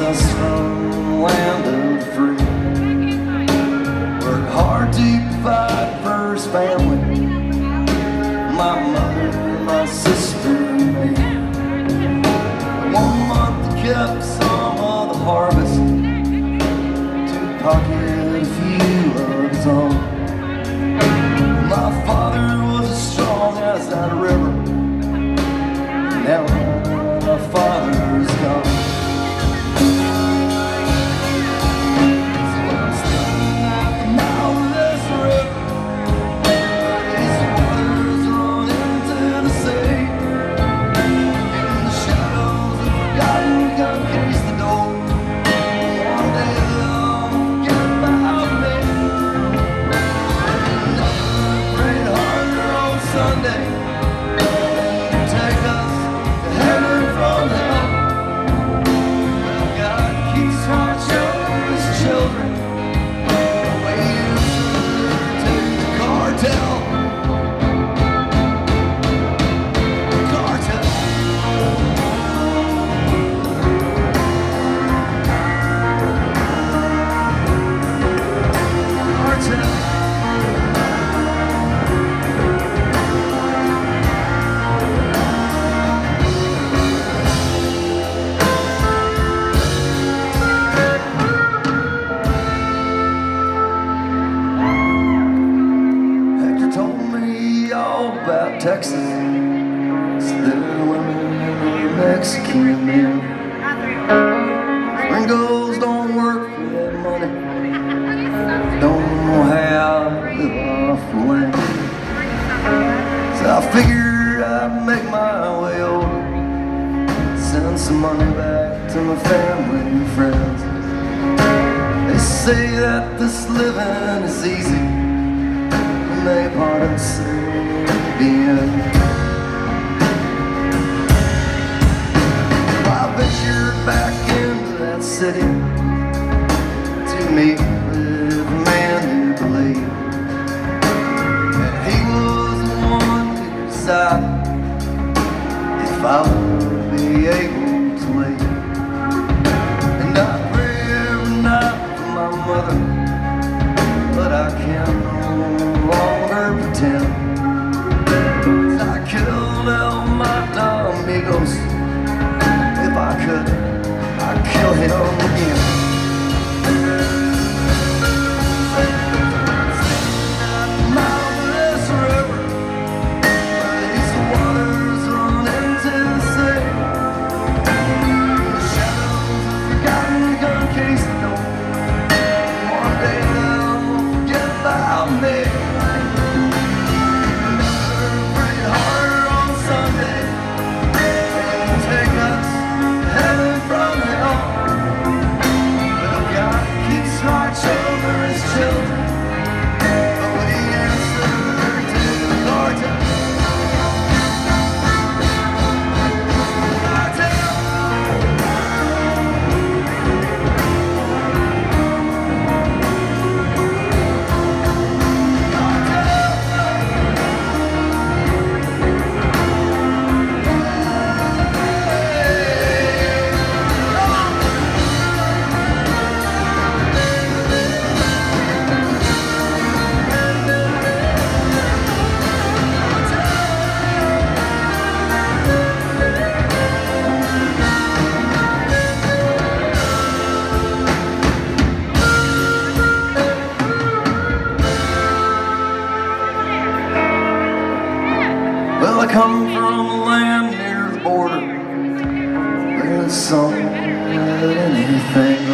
land of the free. Worked hard to provide for his family, my mother, my sister, and me. One month kept some of the harvest to pocket about Texas. There women and Mexican men. Gringos don't work for that money. Don't know how to live off the land. So I figured I'd make my way over. Send some money back to my family and friends. They say that this living is easy when they part and say I ventured back into that city to meet with a man who believed that he was the one to decide if I from a land near the border. There's something anything